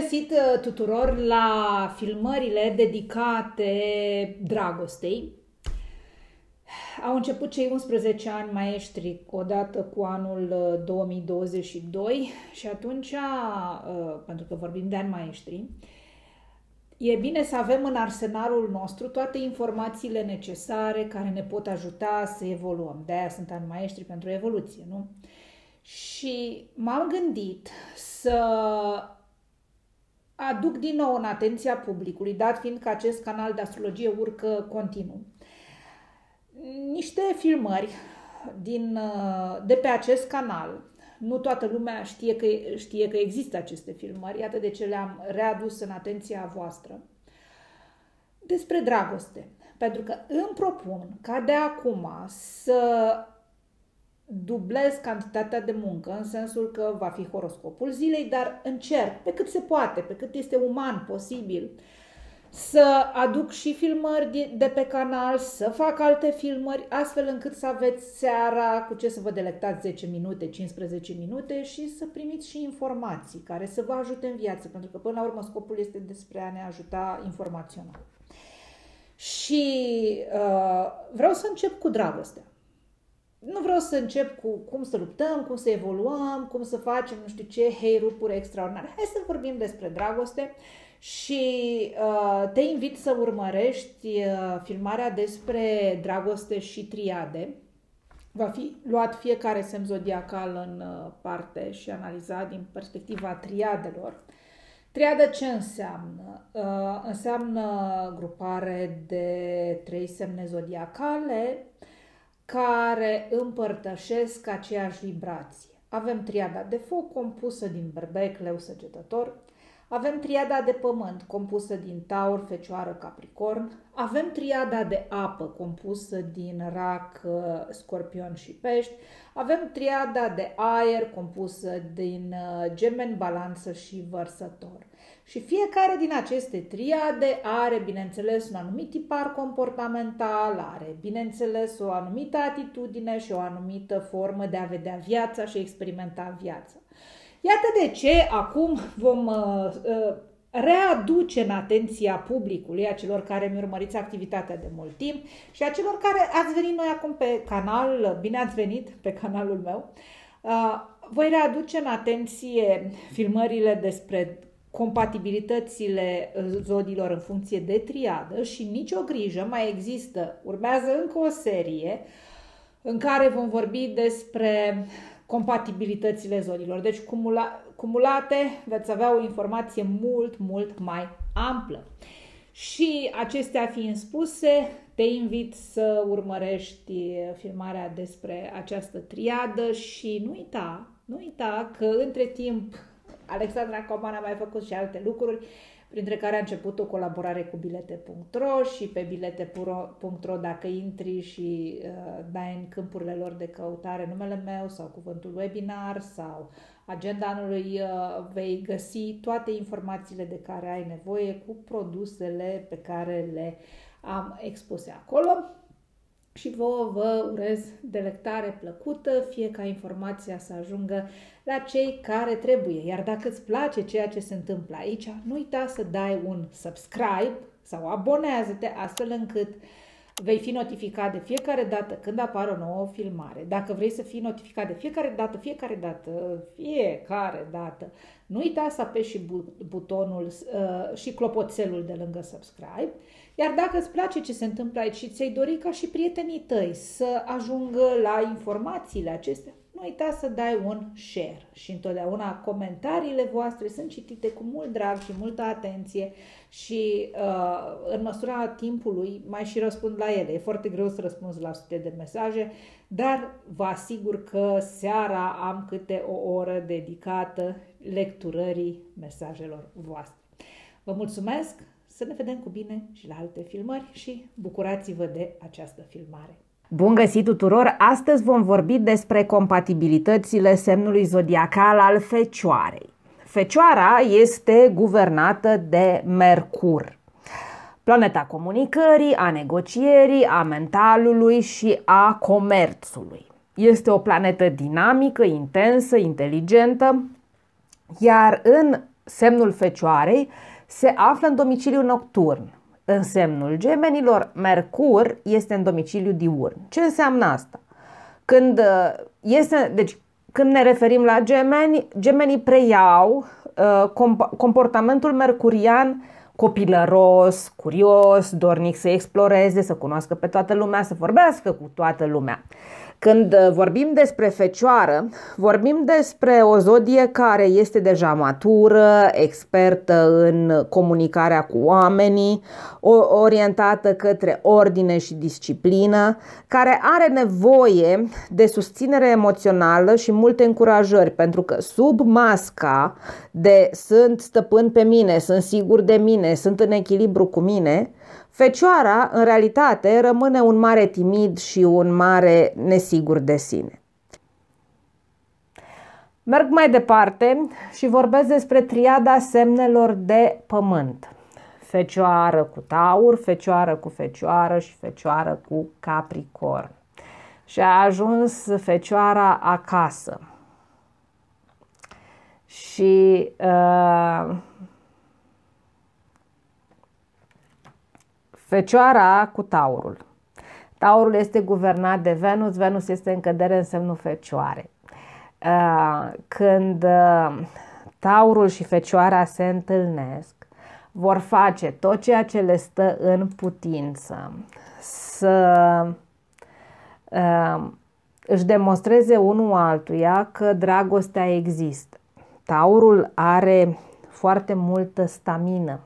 găsit uh, tuturor la filmările dedicate dragostei. Au început cei 11 ani maestri odată cu anul 2022 uh, și atunci, uh, pentru că vorbim de ani maestri, e bine să avem în arsenalul nostru toate informațiile necesare care ne pot ajuta să evoluăm. De aia sunt ani maestri pentru evoluție, nu? Și m-am gândit să aduc din nou în atenția publicului, dat fiind că acest canal de astrologie urcă continuu, niște filmări din, de pe acest canal. Nu toată lumea știe că, știe că există aceste filmări, iată de ce le-am readus în atenția voastră. Despre dragoste. Pentru că îmi propun ca de acum să dublez cantitatea de muncă, în sensul că va fi horoscopul zilei, dar încerc, pe cât se poate, pe cât este uman posibil, să aduc și filmări de pe canal, să fac alte filmări, astfel încât să aveți seara cu ce să vă delectați 10 minute, 15 minute și să primiți și informații care să vă ajute în viață, pentru că până la urmă scopul este despre a ne ajuta informațional. Și uh, vreau să încep cu dragostea nu vreau să încep cu cum să luptăm, cum să evoluăm, cum să facem nu știu ce hei rupuri extraordinare. Hai să vorbim despre dragoste și uh, te invit să urmărești uh, filmarea despre dragoste și triade. Va fi luat fiecare semn zodiacal în uh, parte și analizat din perspectiva triadelor. Triadă ce înseamnă? Uh, înseamnă grupare de trei semne zodiacale, care împărtășesc aceeași vibrație. Avem triada de foc compusă din berbec, leu, săgetător, avem triada de pământ compusă din taur, fecioară, capricorn, avem triada de apă compusă din rac, scorpion și pești, avem triada de aer compusă din uh, gemeni, balanță și vărsător. Și fiecare din aceste triade are, bineînțeles, un anumit tipar comportamental, are, bineînțeles, o anumită atitudine și o anumită formă de a vedea viața și experimenta viața. Iată de ce acum vom uh, uh, readuce în atenția publicului, a celor care mi urmăriți activitatea de mult timp și a celor care ați venit noi acum pe canal, bine ați venit pe canalul meu, uh, voi readuce în atenție filmările despre compatibilitățile uh, zodilor în funcție de triadă și nicio grijă, mai există, urmează încă o serie în care vom vorbi despre compatibilitățile zodilor. Deci cumula, cumulate veți avea o informație mult, mult mai amplă. Și acestea fiind spuse, te invit să urmărești filmarea despre această triadă și nu uita, nu uita că între timp Alexandra Coman a mai făcut și alte lucruri, printre care a început o colaborare cu bilete.ro și pe bilete.ro dacă intri și uh, dai în câmpurile lor de căutare numele meu sau cuvântul webinar sau agenda anului, uh, vei găsi toate informațiile de care ai nevoie cu produsele pe care le am expuse acolo. Și vă, vă urez delectare plăcută, fie ca informația să ajungă la cei care trebuie. Iar dacă îți place ceea ce se întâmplă aici, nu uita să dai un subscribe sau abonează-te astfel încât vei fi notificat de fiecare dată când apare o nouă filmare. Dacă vrei să fii notificat de fiecare dată, fiecare dată, fiecare dată, nu uita să apeși și butonul uh, și clopoțelul de lângă subscribe iar dacă îți place ce se întâmplă aici și ți-ai dori ca și prietenii tăi să ajungă la informațiile acestea, nu uita să dai un share și întotdeauna comentariile voastre sunt citite cu mult drag și multă atenție și uh, în măsura timpului mai și răspund la ele. E foarte greu să răspunzi la sute de mesaje, dar vă asigur că seara am câte o oră dedicată lecturării mesajelor voastre. Vă mulțumesc! Să ne vedem cu bine și la alte filmări și bucurați-vă de această filmare. Bun găsit tuturor! Astăzi vom vorbi despre compatibilitățile semnului zodiacal al Fecioarei. Fecioara este guvernată de Mercur, planeta comunicării, a negocierii, a mentalului și a comerțului. Este o planetă dinamică, intensă, inteligentă, iar în semnul fecioarei se află în domiciliu nocturn. În semnul gemenilor, Mercur este în domiciliu diurn. Ce înseamnă asta? Când uh, este, deci când ne referim la gemeni, gemenii preiau uh, comportamentul mercurian copilăros, curios, dornic să exploreze, să cunoască pe toată lumea, să vorbească cu toată lumea. Când uh, vorbim despre fecioară, vorbim despre o zodie care este deja matură, expertă în comunicarea cu oamenii, orientată către ordine și disciplină, care are nevoie de susținere emoțională și multe încurajări, pentru că sub masca de sunt stăpân pe mine, sunt sigur de mine, sunt în echilibru cu mine, Fecioara, în realitate, rămâne un mare timid și un mare nesigur de sine. Merg mai departe și vorbesc despre triada semnelor de pământ. Fecioară cu taur, fecioară cu fecioară și fecioară cu capricorn. Și a ajuns fecioara acasă. Și uh, Fecioara cu taurul. Taurul este guvernat de Venus, Venus este în cădere în semnul fecioare. Uh, când uh, taurul și fecioara se întâlnesc, vor face tot ceea ce le stă în putință să uh, își demonstreze unul altuia că dragostea există. Taurul are foarte multă stamină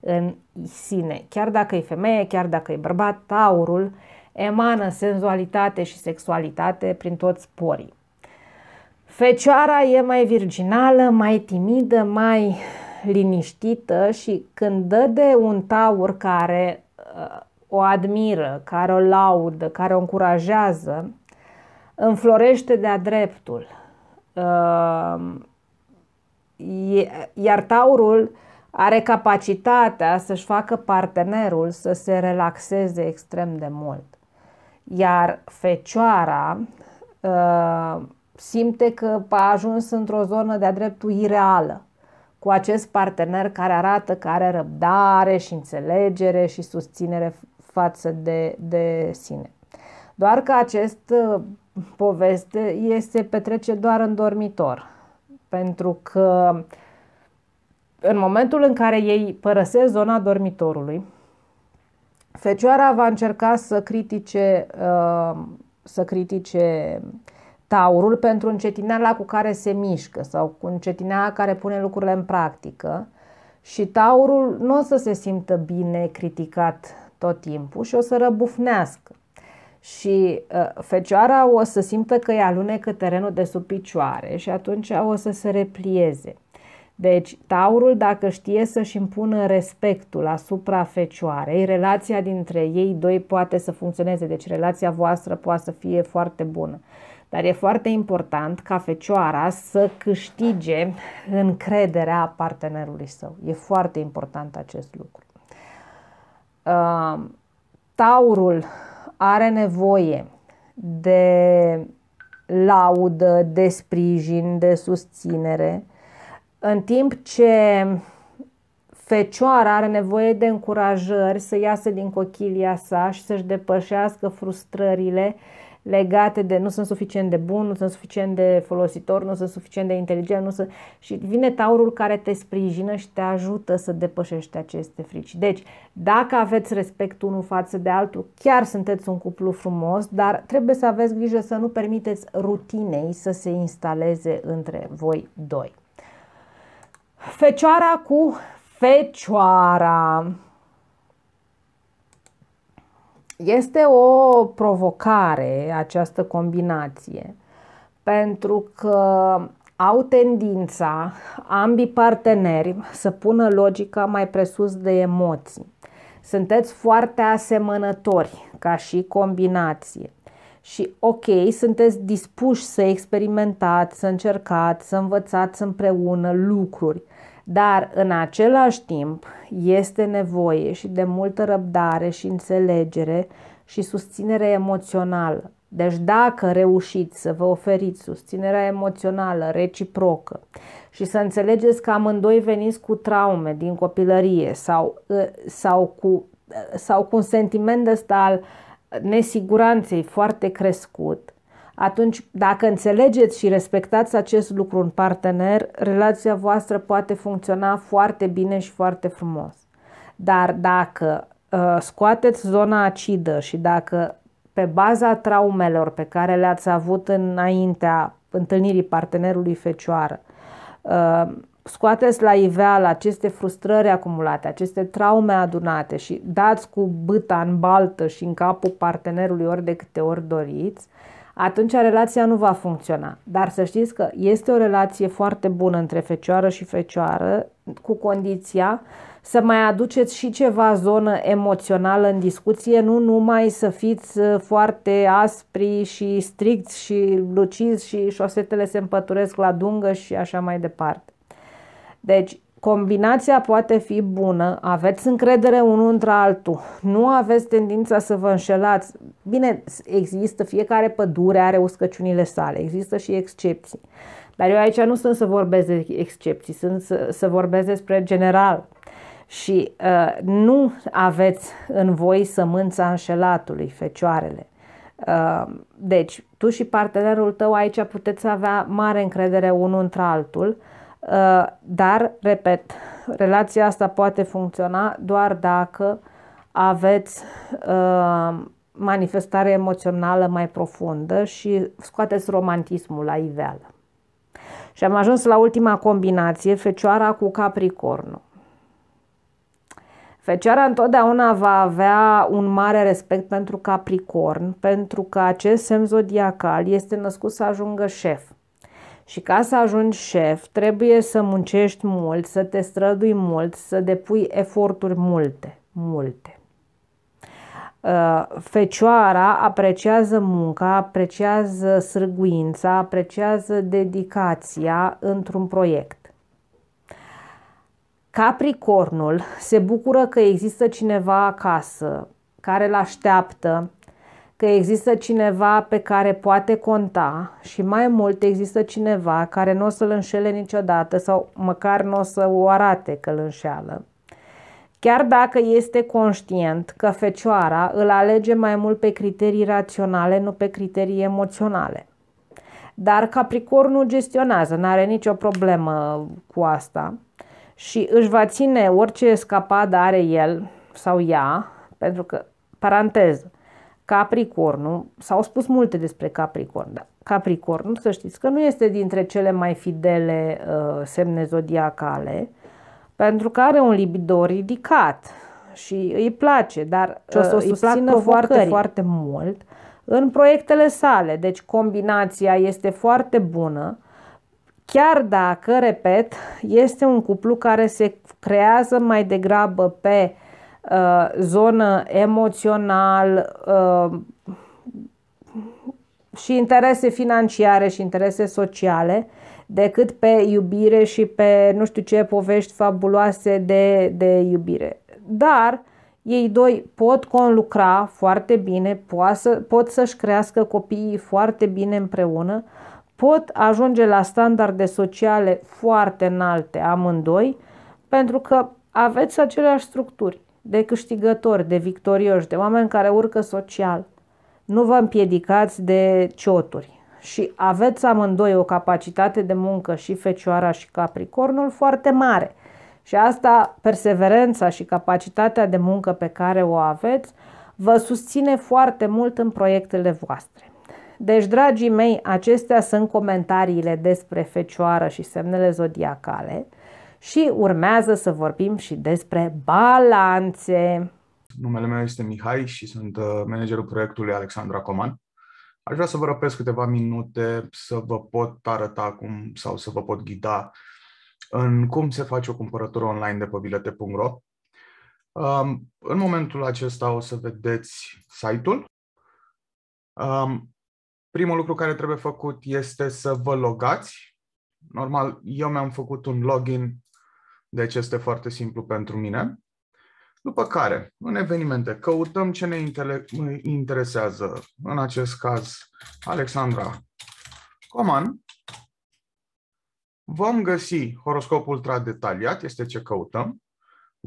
în sine. Chiar dacă e femeie, chiar dacă e bărbat, taurul emană senzualitate și sexualitate prin toți porii. Fecioara e mai virginală, mai timidă, mai liniștită și când dă de un taur care uh, o admiră, care o laudă, care o încurajează, înflorește de-a dreptul. Uh, iar taurul are capacitatea să-și facă partenerul să se relaxeze extrem de mult. Iar fecioara uh, simte că a ajuns într-o zonă de-a dreptul ireală cu acest partener care arată că are răbdare și înțelegere și susținere față de, de sine. Doar că acest uh, poveste este petrece doar în dormitor, pentru că uh, în momentul în care ei părăsesc zona dormitorului, Fecioara va încerca să critique, uh, să critique taurul pentru încetineala cu care se mișcă sau cu încetineala care pune lucrurile în practică și taurul nu o să se simtă bine criticat tot timpul și o să răbufnească. Și uh, fecioara o să simtă că îi alunecă terenul de sub picioare și atunci o să se replieze. Deci, taurul, dacă știe să-și impună respectul asupra fecioarei, relația dintre ei doi poate să funcționeze, deci relația voastră poate să fie foarte bună. Dar e foarte important ca fecioara să câștige încrederea partenerului său. E foarte important acest lucru. Uh, taurul are nevoie de laudă, de sprijin, de susținere în timp ce fecioara are nevoie de încurajări să iasă din cochilia sa și să-și depășească frustrările legate de nu sunt suficient de bun, nu sunt suficient de folositor, nu sunt suficient de inteligent, nu sunt... și vine taurul care te sprijină și te ajută să depășești aceste frici. Deci, dacă aveți respect unul față de altul, chiar sunteți un cuplu frumos, dar trebuie să aveți grijă să nu permiteți rutinei să se instaleze între voi doi. Fecioara cu fecioara. Este o provocare această combinație pentru că au tendința ambii parteneri să pună logica mai presus de emoții. Sunteți foarte asemănători ca și combinație și ok, sunteți dispuși să experimentați, să încercați, să învățați împreună lucruri, dar în același timp este nevoie și de multă răbdare și înțelegere și susținere emoțională. Deci dacă reușiți să vă oferiți susținerea emoțională reciprocă și să înțelegeți că amândoi veniți cu traume din copilărie sau, ă, sau, cu, sau cu un sentiment ăsta al nesiguranței foarte crescut, atunci dacă înțelegeți și respectați acest lucru în partener, relația voastră poate funcționa foarte bine și foarte frumos. Dar dacă uh, scoateți zona acidă și dacă pe baza traumelor pe care le-ați avut înaintea întâlnirii partenerului fecioară, uh, scoateți la iveală aceste frustrări acumulate, aceste traume adunate și dați cu băta în baltă și în capul partenerului ori de câte ori doriți, atunci relația nu va funcționa. Dar să știți că este o relație foarte bună între fecioară și fecioară, cu condiția să mai aduceți și ceva zonă emoțională în discuție, nu numai să fiți uh, foarte aspri și stricți și luciți și șosetele se împăturesc la dungă și așa mai departe. Deci, combinația poate fi bună, aveți încredere unul între altul, nu aveți tendința să vă înșelați. Bine, există, fiecare pădure are uscăciunile sale, există și excepții. Dar eu aici nu sunt să vorbesc de excepții, sunt să, să vorbesc despre general. Și uh, nu aveți în voi sămânța înșelatului, fecioarele. Uh, deci, tu și partenerul tău aici puteți avea mare încredere unul între altul, uh, dar, repet, relația asta poate funcționa doar dacă aveți uh, manifestare emoțională mai profundă și scoateți romantismul la iveală. Și am ajuns la ultima combinație, Fecioara cu Capricornul. Fecioara întotdeauna va avea un mare respect pentru Capricorn, pentru că acest semn zodiacal este născut să ajungă șef. Și ca să ajungi șef, trebuie să muncești mult, să te strădui mult, să depui eforturi multe, multe. Uh, fecioara apreciază munca, apreciază sârguința, apreciază dedicația într-un proiect. Capricornul se bucură că există cineva acasă care îl așteaptă, că există cineva pe care poate conta și mai mult există cineva care nu o să-l înșele niciodată sau măcar nu o să o arate că îl înșeală. Chiar dacă este conștient că fecioara îl alege mai mult pe criterii raționale, nu pe criterii emoționale. Dar Capricornul gestionează, nu are nicio problemă cu asta și își va ține orice escapadă are el sau ea, pentru că, paranteză, Capricornul, s-au spus multe despre Capricorn, dar Capricornul, să știți că nu este dintre cele mai fidele uh, semne zodiacale, pentru că are un libido ridicat și îi place, dar uh, o îi plac foarte, foarte mult în proiectele sale. Deci combinația este foarte bună Chiar dacă, repet, este un cuplu care se creează mai degrabă pe uh, zonă emoțional uh, și interese financiare și interese sociale, decât pe iubire și pe nu știu ce povești fabuloase de, de iubire. Dar ei doi pot conlucra foarte bine, pot, să, pot să-și crească copiii foarte bine împreună, pot ajunge la standarde sociale foarte înalte amândoi, pentru că aveți aceleași structuri de câștigători, de victorioși, de oameni care urcă social. Nu vă împiedicați de cioturi și aveți amândoi o capacitate de muncă și Fecioara și Capricornul foarte mare. Și asta, perseverența și capacitatea de muncă pe care o aveți, vă susține foarte mult în proiectele voastre. Deci, dragii mei, acestea sunt comentariile despre Fecioară și semnele zodiacale și urmează să vorbim și despre balanțe. Numele meu este Mihai și sunt uh, managerul proiectului Alexandra Coman. Aș vrea să vă răpesc câteva minute să vă pot arăta cum sau să vă pot ghida în cum se face o cumpărătură online de pe bilete.ro. Um, în momentul acesta o să vedeți site-ul. Um, Primul lucru care trebuie făcut este să vă logați. Normal, eu mi-am făcut un login, deci este foarte simplu pentru mine. După care, în evenimente, căutăm ce ne interesează, în acest caz Alexandra Coman. Vom găsi horoscopul ultra detaliat, este ce căutăm.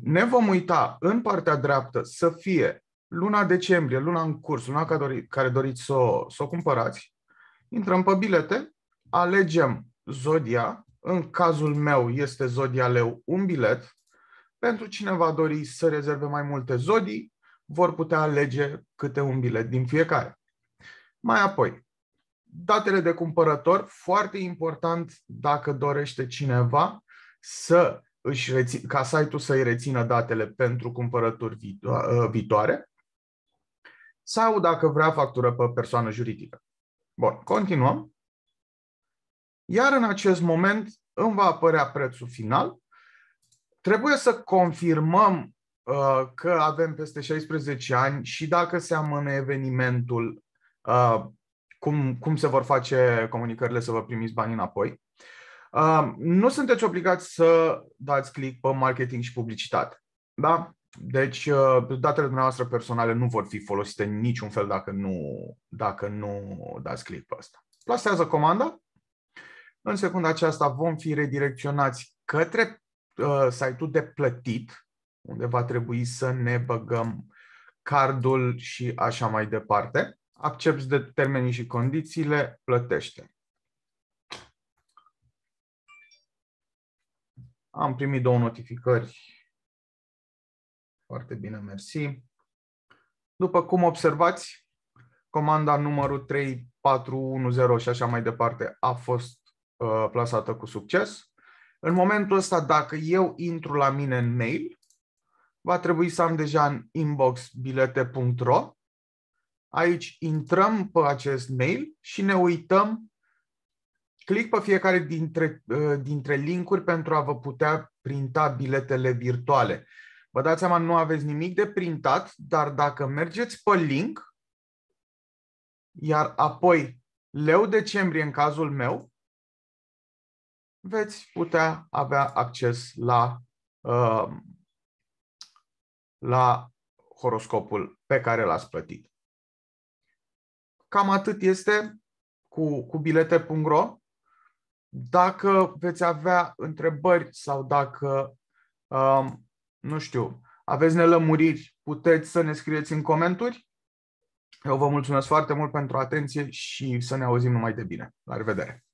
Ne vom uita în partea dreaptă să fie luna decembrie, luna în curs, luna care doriți să o, să o cumpărați. Intrăm pe bilete, alegem zodia, în cazul meu este zodia leu un bilet, pentru cine va dori să rezerve mai multe zodii, vor putea alege câte un bilet din fiecare. Mai apoi, datele de cumpărător, foarte important dacă dorește cineva să își rețin, ca site-ul să-i rețină datele pentru cumpărături ă, viitoare sau dacă vrea factură pe persoană juridică. Bun, continuăm. Iar în acest moment îmi va apărea prețul final Trebuie să confirmăm uh, că avem peste 16 ani și dacă se amână evenimentul, uh, cum, cum se vor face comunicările să vă primiți banii înapoi. Uh, nu sunteți obligați să dați click pe marketing și publicitate. Da? Deci, uh, datele dumneavoastră personale nu vor fi folosite în niciun fel dacă nu, dacă nu dați click pe asta. Plasează comanda. În secunda aceasta vom fi redirecționați către uh, site-ul de plătit, unde va trebui să ne băgăm cardul și așa mai departe. Accepti de termenii și condițiile, plătește. Am primit două notificări. Foarte bine, mersi. După cum observați, comanda numărul 3410 și așa mai departe a fost uh, plasată cu succes. În momentul ăsta, dacă eu intru la mine în mail, va trebui să am deja în inbox bilete.ro. Aici intrăm pe acest mail și ne uităm, click pe fiecare dintre, uh, dintre linkuri pentru a vă putea printa biletele virtuale. Vă dați seama, nu aveți nimic de printat, dar dacă mergeți pe link, iar apoi leu decembrie în cazul meu, veți putea avea acces la, uh, la horoscopul pe care l-ați plătit. Cam atât este cu, cu bilete.ro. Dacă veți avea întrebări sau dacă, um, nu știu, aveți nelămuriri, puteți să ne scrieți în comentarii. Eu vă mulțumesc foarte mult pentru atenție și să ne auzim numai de bine. La revedere!